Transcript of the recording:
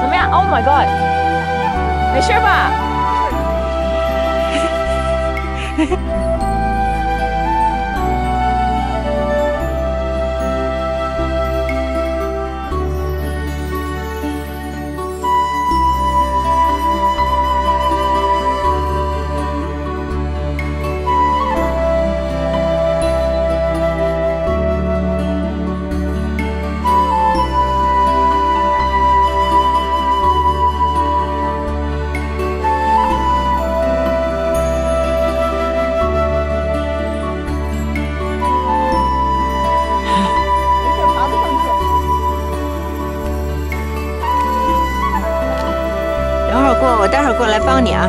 怎么样？Oh my god！没事吧？等会儿过，我待会儿过来帮你啊。